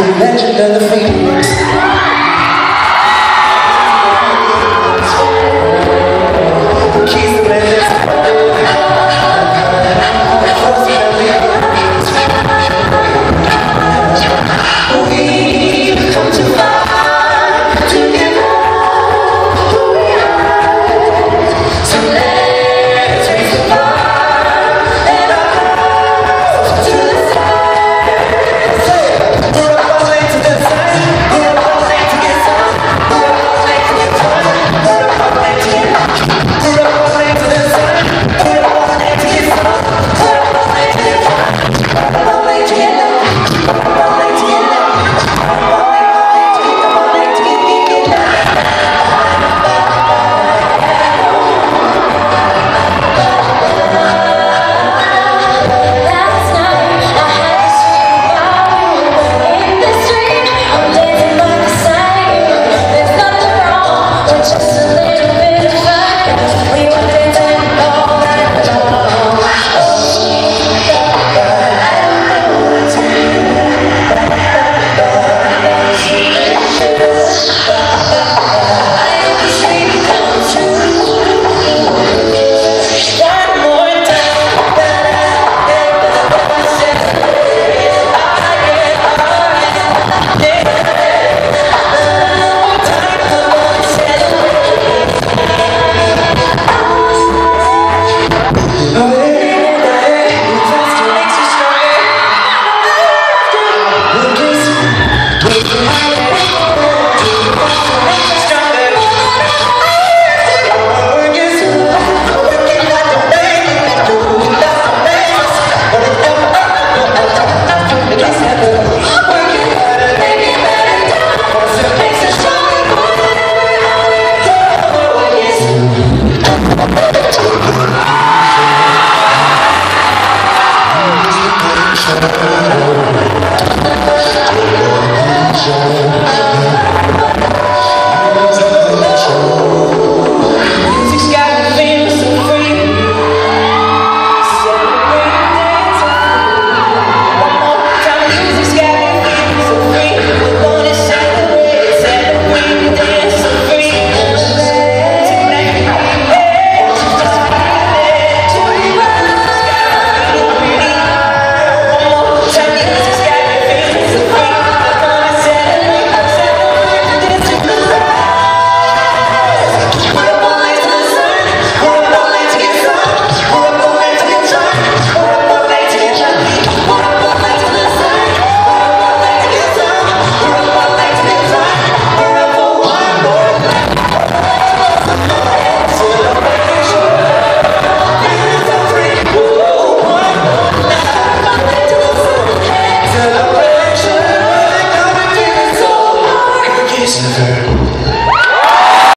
the legend and the phoenix.